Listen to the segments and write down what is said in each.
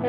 A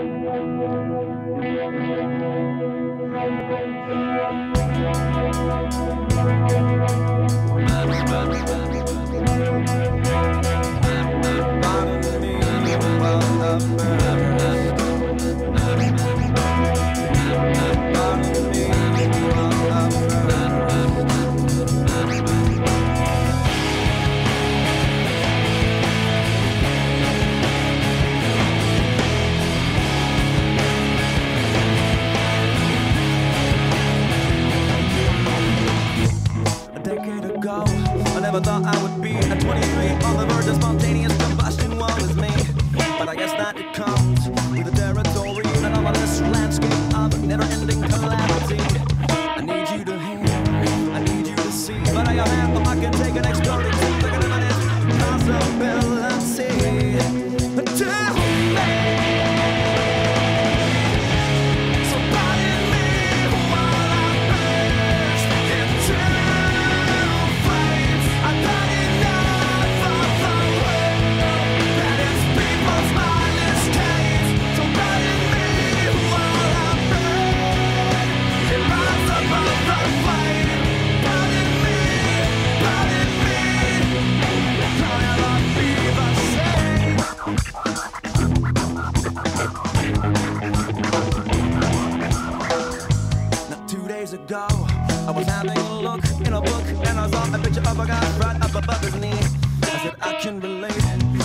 ago, I was having a look in a book and I saw a picture of a guy right up above his knee. I said, I can relate.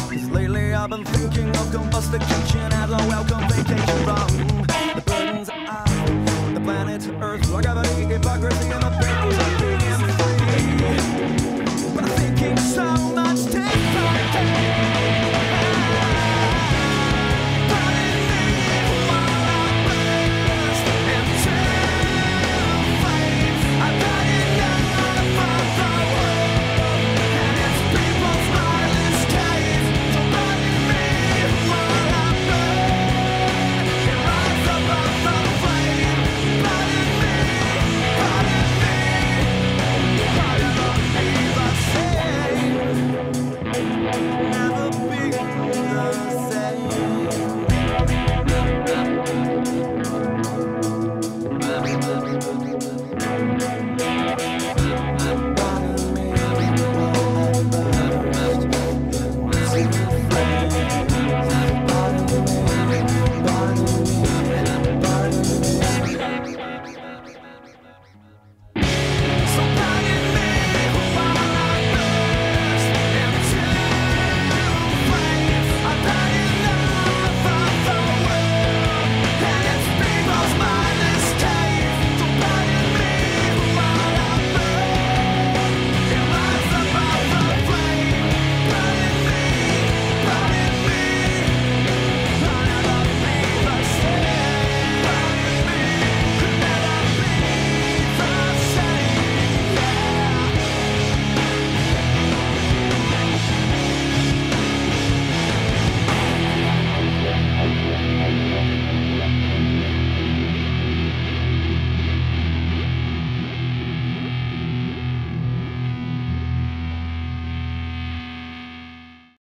Cause lately I've been thinking of combustication as a welcome vacation from the burdens of the planet Earth. Like hypocrisy and